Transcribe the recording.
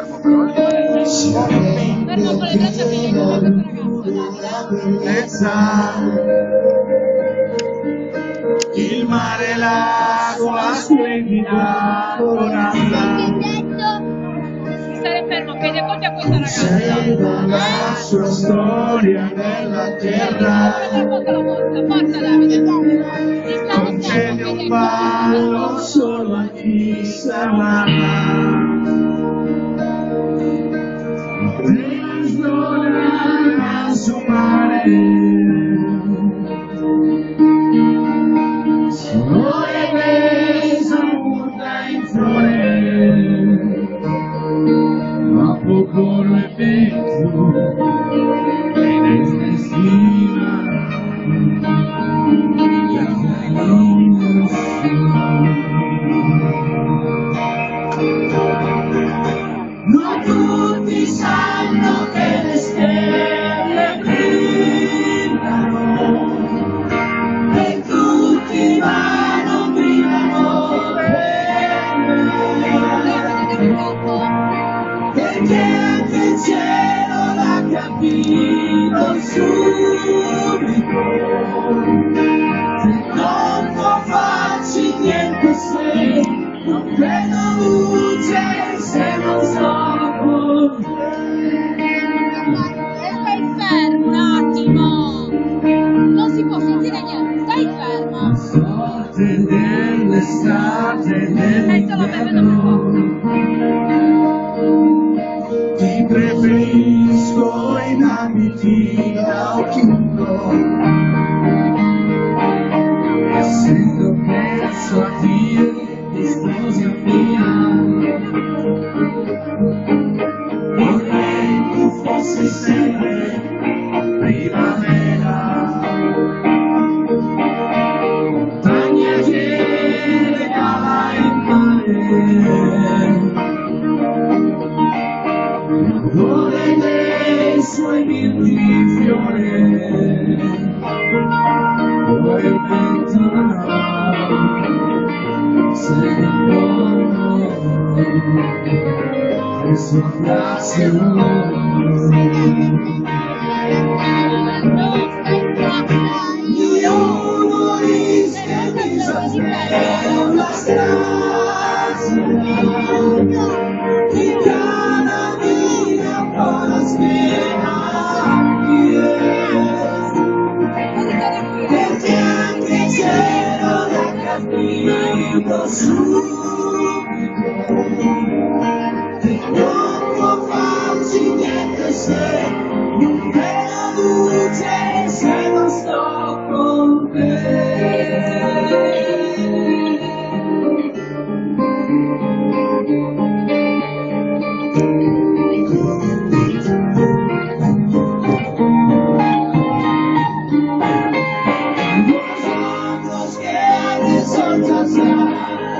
fermo però. eh. Fermo con le braccia Davide. il mare, l'acqua splendida, stare fermo, chiede colpi a questa ragazza. la sua storia nella terra, forza, forza Davide. Concede un ballo solo a chi sa amare. Thank you. Stai fermo un attimo! Non si può sentire niente, stai fermo! Stai solo final que mudou. É Eu é sinto vida estamos em. Porém, tu fosse sempre primavera. Montanha de regala y sueñi di fiore poi abbraccio 出口，我放今年的线。